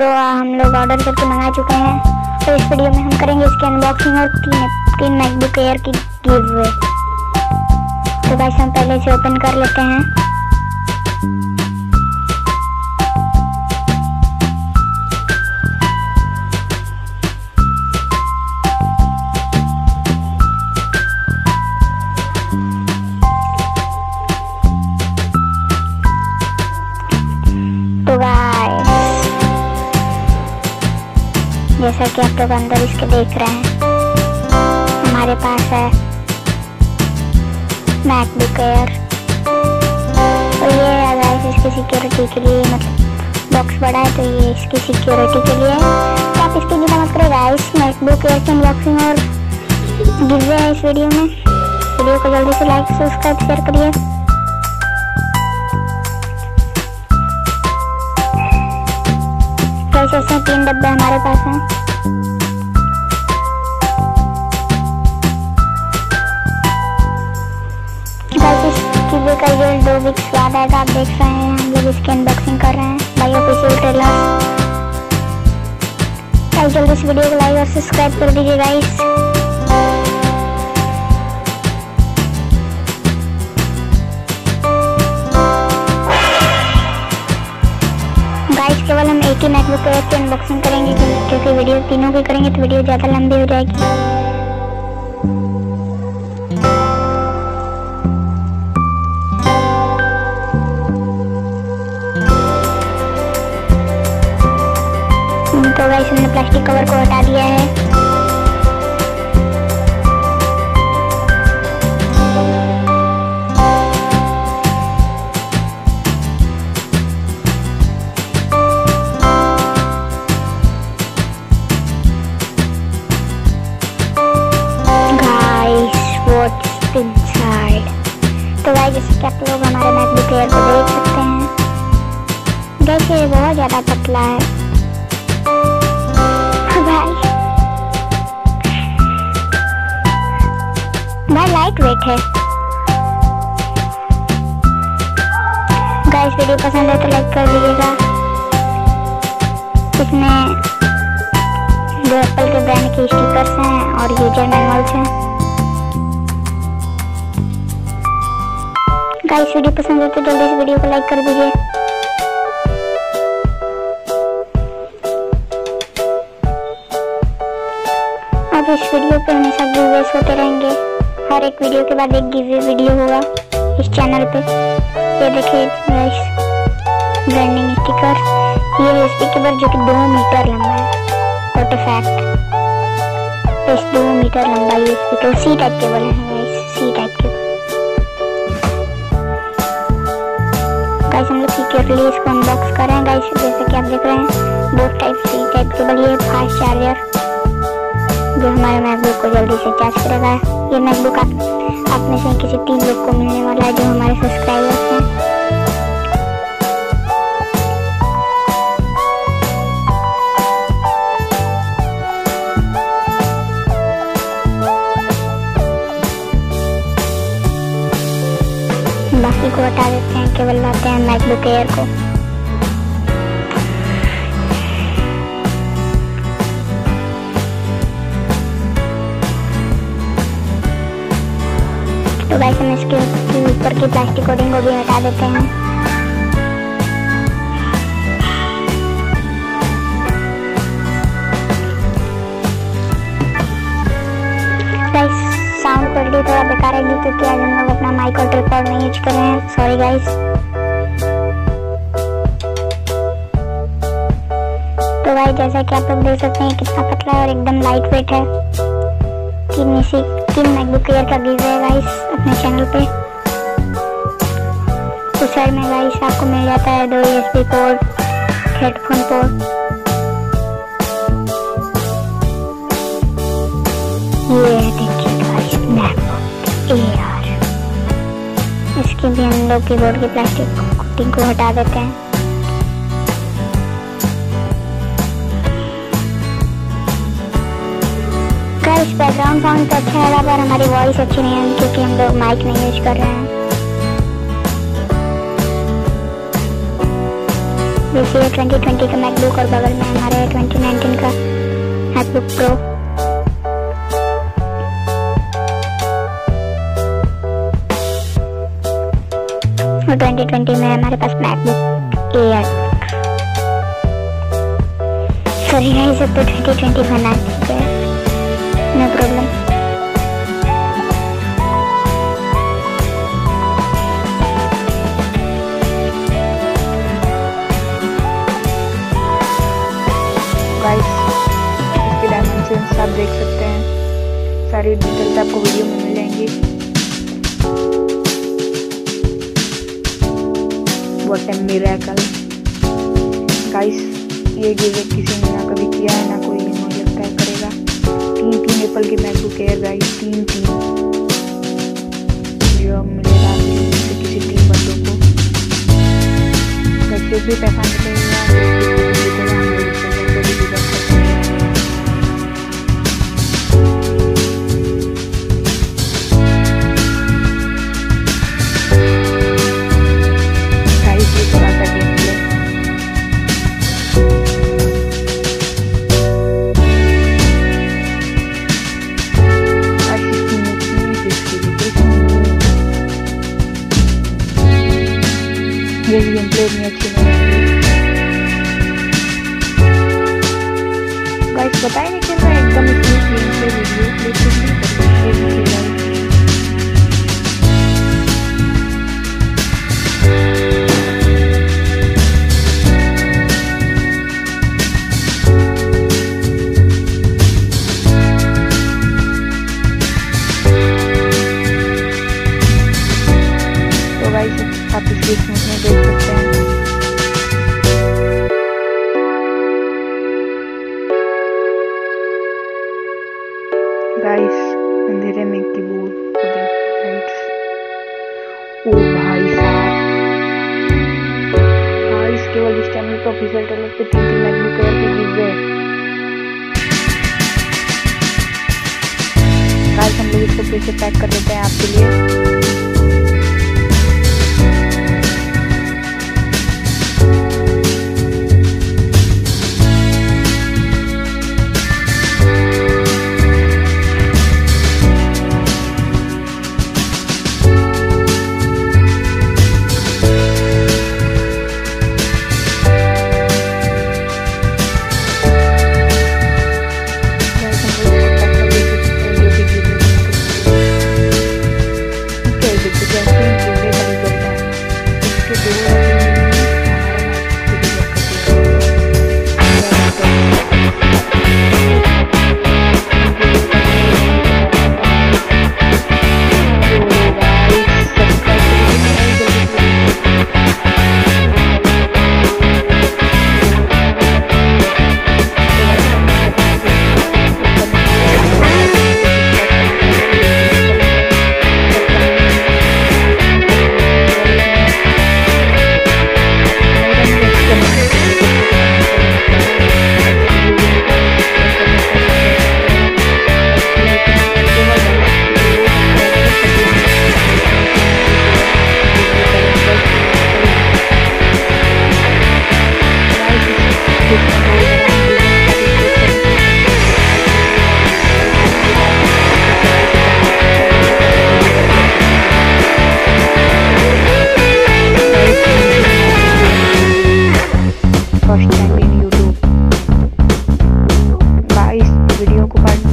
Pro हम लोग order करके मंगा चुके हैं। तो इस वीडियो में हम करेंगे इसकी अनबॉक्सिंग और तीन तीन मैकबुक एयर की गिव तो भाई हम पहले से ओपन कर लेते हैं। जैसा कि आप लोग अंदर इसके देख रहे हैं। हमारे पास है मैकबुक एयर तो ये है इसकी सिक्योरिटी के लिए मतलब बॉक्स बड़ा है तो ये इसकी सिक्योरिटी के लिए तो आप इसकी चिंता मत करो गाइस मैकबुक एयर की अनबॉक्सिंग और गिवे है इस वीडियो में। वीडियो को जल्दी से लाइक सब्सक्राइब शेयर करिए। ऐसे तीन डब्बे हमारे पास हैं। कीबोर्ड का रिज़ल्ट दो वीक्स बाद आएगा आप देख रहे हैं, हम लोग इसकी अनबॉक्सिंग कर रहे हैं। बाई ऑफिशियल ट्रेलर गाइस जल्दी इस वीडियो को लाइक और सब्सक्राइब कर दीजिए गाइस गाइस केवल हम एक ही मैकबुक एयर की अनबॉक्सिंग करेंगे, क्योंकि वीडियो तीनों की करेंगे तो वीडियो ज़्यादा लंबी हो जाएगी। तो गाइस हमने प्लास्टिक कवर को हटा दिया है। तो गाइस जैसे कि आप लोग हमारे मैकबुक एयर को देख सकते हैं। देखिए ये बहुत ज़्यादा पतला है। भाई लाइट वेट है गाइस वीडियो पसंद है तो लाइक कर दीजिएगा। इसमें जो एप्पल के ब्रांड के स्टिकर्स हैं और यूज़र मैनुअल्स हैं। गाइस वीडियो पसंद है तो जल्दी से वीडियो को लाइक कर दीजिए। इस वीडियो पे हमेशा गिवेस होते रहेंगे। हर एक वीडियो के बाद एक गिवे वीडियो होगा इस चैनल पे। ये देखिए ब्रांडिंग स्टिकर ये है स्टिकर जो कि दो मीटर लंबा है। अ फैक्ट इस दो मीटर लंबा ये स्पीकर सी टाइप केबल है guys C type cable guys हम लोग सिक्योरली इसको अनबॉक्स कर रहे हैं। गाइस जैसे कि आप देख रहे हैं both type C type cable ये फास्ट चार्जर जो हमारे मैकबुक को जल्दी से चार्ज करेगा। ये मैकबुक आप, आप में से किसी तीन लोग को मिलने वाला है जो हमारे सब्सक्राइबर्स हैं। बाकी को हटा देते हैं केवल लाते हैं मैकबुक एयर को। तो वैसे हम इसके ऊपर की प्लास्टिक कोटिंग को भी हटा देते हैं। साउंड क्वालिटी थोड़ा बेकार है, क्योंकि आज हम लोग अपना माइक और ट्रिपॉड नहीं यूज़ कर रहे हैं। सॉरी गाइस तो भाई जैसा कि आप लोग देख सकते हैं, कितना पतला है और एकदम लाइट वेट है। तीन इसी तीन मैकबुक एयर का गिव है गाइस अपने चैनल पे। उस साइड में गाइस आपको मिल जाता है दो यूएसबी पोर्ट हेडफोन पोर्ट ये देखिए गाइस मैकबुक एयर इसकी भी हम लोग कीबोर्ड की प्लास्टिक कोटिंग को हटा देते हैं। गाइस बैकग्राउंड साउंड तो अच्छा है पर हमारी वॉइस अच्छी नहीं है, क्योंकि हम लोग माइक नहीं यूज़ कर रहे हैं। देखिए 2020 का मैकबुक और बगल में हमारे 2019 का मैकबुक प्रो और 2020 में हमारे पास मैकबुक एयर सॉरी गाइस अब तो 2020 बना चुके हैं। नो प्रॉब्लम आप देख सकते हैं। सारी डिटेल्स आपको वीडियो में मिल जाएँगी गाइस ये किसी ने ना कभी किया है, ना कोई तीन तीन एप्पल के मैकबुक एयर गाइस तीन तीन जो किसी तीन बंदों को पैसा मिलेगा Brazilian Blade Museum. देख सकते हैं गाइस अंधेरे में कीबोर्ड राइट्स ओ भाई साहब। गाइस केवल इस चैनल पे ऑफिशियल ट्रेलर पे तीन तीन मैकबुक एयर के गिव गाइस हम लोग इसको फिर से पैक कर देते हैं आपके लिए। वीडियो को पार्ट